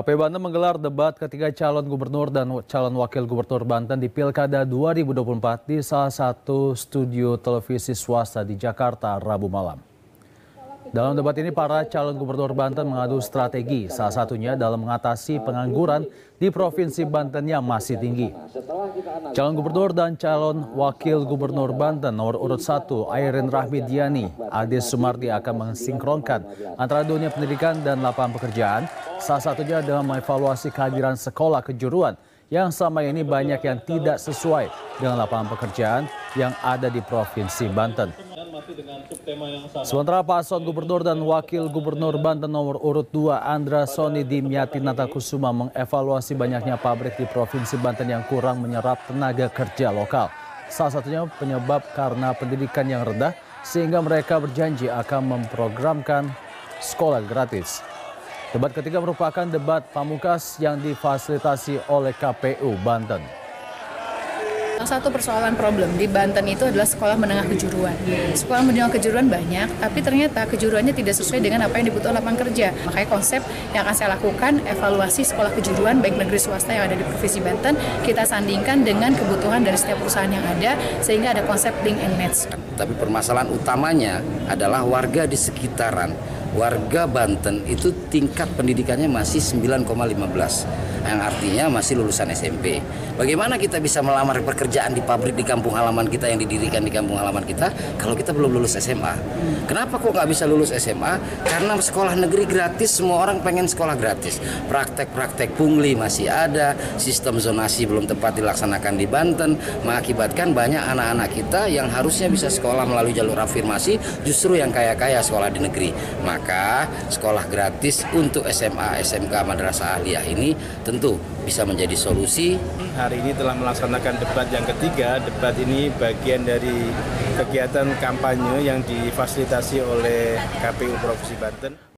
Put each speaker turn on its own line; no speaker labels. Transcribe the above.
KPU Banten menggelar debat ketiga calon gubernur dan calon wakil gubernur Banten di Pilkada 2024 di salah satu studio televisi swasta di Jakarta Rabu malam. Dalam debat ini para calon gubernur Banten mengadu strategi, salah satunya dalam mengatasi pengangguran di Provinsi Banten yang masih tinggi. Calon gubernur dan calon wakil gubernur Banten nomor urut 1 Airin Rahmidiani, Ade Sumardi akan mensinkronkan antara dunia pendidikan dan lapangan pekerjaan, salah satunya dengan mengevaluasi kehadiran sekolah kejuruan yang selama ini banyak yang tidak sesuai dengan lapangan pekerjaan yang ada di Provinsi Banten. Sementara paslon gubernur dan wakil gubernur Banten nomor urut 2 Andra Soni Dimyati Natakusuma mengevaluasi banyaknya pabrik di Provinsi Banten yang kurang menyerap tenaga kerja lokal. Salah satunya penyebab karena pendidikan yang rendah sehingga mereka berjanji akan memprogramkan sekolah gratis. Debat ketiga merupakan debat pamukas yang difasilitasi oleh KPU Banten.
Salah satu persoalan problem di Banten itu adalah sekolah menengah kejuruan. Sekolah menengah kejuruan banyak, tapi ternyata kejuruannya tidak sesuai dengan apa yang dibutuhkan lapangan kerja. Makanya konsep yang akan saya lakukan, evaluasi sekolah kejuruan baik negeri swasta yang ada di Provinsi Banten, kita sandingkan dengan kebutuhan dari setiap perusahaan yang ada, sehingga ada konsep link and match.
Tapi permasalahan utamanya adalah warga di sekitaran warga Banten itu tingkat pendidikannya masih 9,15 yang artinya masih lulusan SMP. Bagaimana kita bisa melamar pekerjaan di pabrik di kampung halaman kita yang didirikan di kampung halaman kita kalau kita belum lulus SMA? Kenapa kok nggak bisa lulus SMA? Karena sekolah negeri gratis, semua orang pengen sekolah gratis. Praktek-praktek pungli masih ada, sistem zonasi belum tepat dilaksanakan di Banten, mengakibatkan banyak anak-anak kita yang harusnya bisa sekolah melalui jalur afirmasi justru yang kaya-kaya sekolah di negeri. Maka sekolah gratis untuk SMA, SMK, Madrasah Aliyah ini tentu bisa menjadi solusi.
Hari ini telah melaksanakan debat yang ketiga. Debat ini bagian dari kegiatan kampanye yang difasilitasi oleh KPU Provinsi Banten.